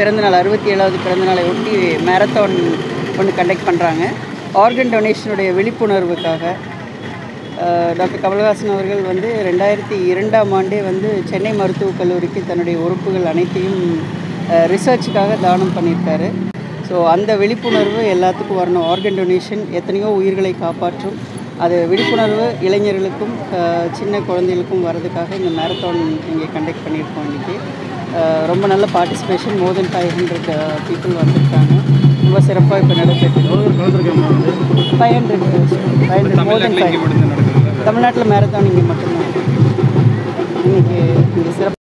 பிறந்தநாள் அறுபத்தி ஏழாவது பிறந்தநாளை ஒட்டி மேரத்தான் ஒன்று கண்டக்ட் பண்ணுறாங்க ஆர்கன் டொனேஷனுடைய விழிப்புணர்வுக்காக டாக்டர் கமல்ஹாசன் அவர்கள் வந்து ரெண்டாயிரத்தி இரண்டாம் ஆண்டே வந்து சென்னை மருத்துவக் கல்லூரிக்கு தன்னுடைய உறுப்புகள் அனைத்தையும் ரிசர்ச்சுக்காக தானம் பண்ணியிருக்காரு. ஸோ அந்த விழிப்புணர்வு எல்லாத்துக்கும் வரணும். ஆர்கன் டொனேஷன் எத்தனையோ உயிர்களை காப்பாற்றும். அது விழிப்புணர்வு இளைஞர்களுக்கும் சின்ன குழந்தைகளுக்கும் வர்றதுக்காக இந்த மேரத்தான் இங்கே கண்டக்ட் பண்ணியிருக்கோம் இன்றைக்கி ரொம்ப நல்ல participation more than five hundred people வந்திருக்காங்க. ரொம்ப சிறப்பாக இப்போ நடைபெற்று five hundred five hundred more than five தமிழ்நாட்டில் மேரத்தான் இங்கே மட்டும்தான். இன்னைக்கு இங்கே சிறப்பு